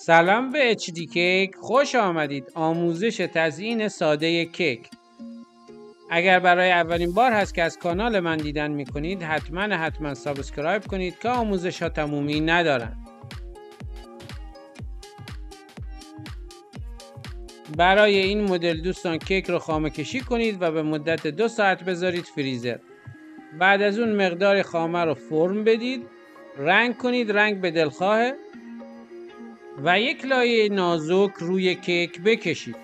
سلام به HD کیک خوش آمدید. آموزش تزیین ساده کیک. اگر برای اولین بار هست که از کانال من دیدن می کنید حتما حتما subscribe کنید که آموزش ها تمومی ندارن. برای این مدل دوستان کیک رو خامه کشی کنید و به مدت دو ساعت بذارید فریزر. بعد از اون مقدار خامه رو فرم بدید. رنگ کنید. رنگ به دلخواه. و یک لایه نازک روی کیک بکشید.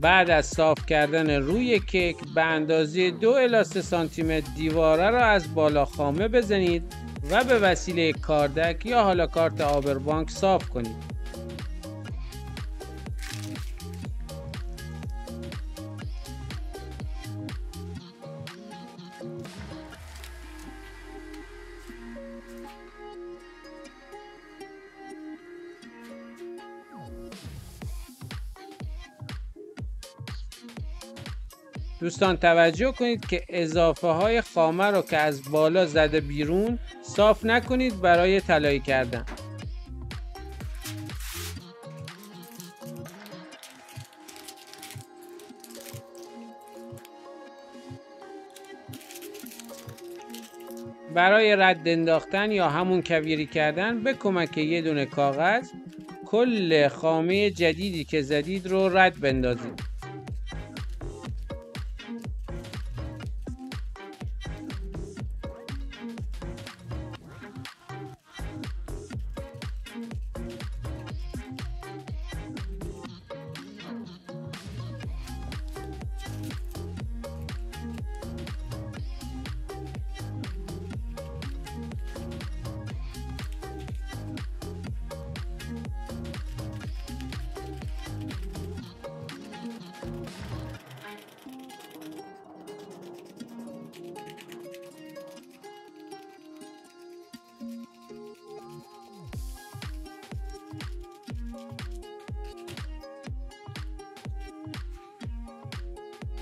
بعد از صاف کردن روی کیک به اندازه دو الی سانتی متر دیواره را از بالا خامه بزنید. و به وسیله کاردک یا حالا کارت آبربانک صاف کنید. دوستان توجه کنید که اضافه های خامه رو که از بالا زده بیرون صاف نکنید برای طلایی کردن. برای رد انداختن یا همون کویری کردن به کمک یه دونه کاغذ کل خامه جدیدی که زدید رو رد بندازید.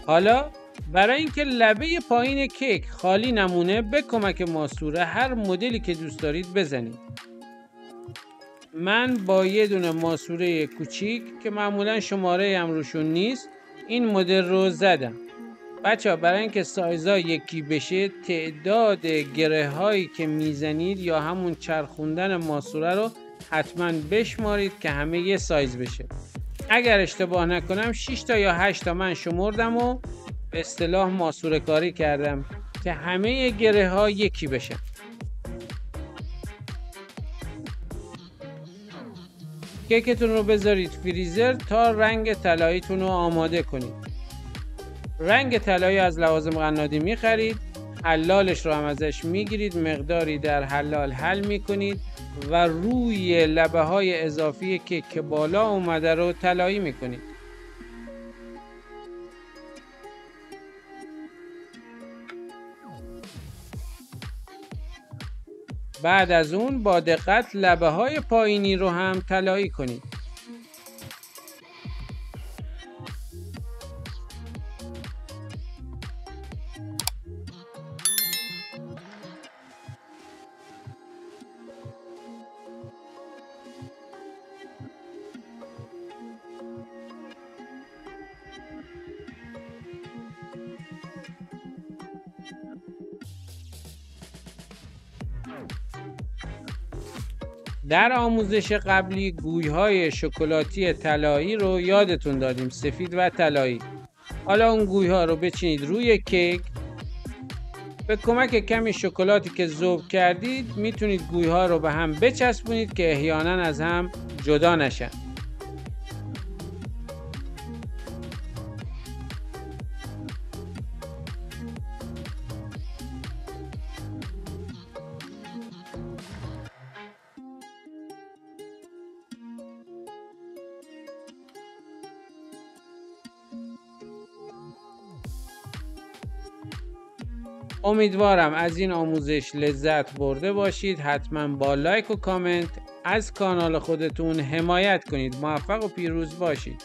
حالا برای اینکه لبه پایین کیک خالی نمونه به کمک ماسوره هر مدلی که دوست دارید بزنید. من با یه دونه ماسوره کوچیک که معمولا شماره هم روشون نیست این مدل رو زدم. بچه ها برای اینکه سایزا یکی بشه تعداد گره هایی که می‌زنید یا همون چرخوندن ماسوره رو حتما بشمارید که همه یه سایز بشه. اگر اشتباه نکنم 6 تا یا 8 تا من شمردم و به اصطلاح ماسوره کاری کردم که همه گره ها یکی بشن کیکتون رو بذارید فریزر تا رنگ طلاییتون رو آماده کنید. رنگ طلایی از لوازم قنادی می‌خرید. حلالش رو هم ازش می‌گیرید مقداری در حلال حل می‌کنید و روی لبه های اضافی که که بالا اومده رو طلایی می‌کنید. بعد از اون با دقت لبه های پایینی رو هم طلایی کنید. در آموزش قبلی گویهای شکلاتی طلایی رو یادتون دادیم سفید و طلایی. حالا اون گویها رو بچینید روی کیک. به کمک کمی شکلاتی که ذوب کردید می‌تونید گویها رو به هم بچسبونید که احیانا از هم جدا نشن. امیدوارم از این آموزش لذت برده باشید. حتما با لایک و کامنت از کانال خودتون حمایت کنید. موفق و پیروز باشید.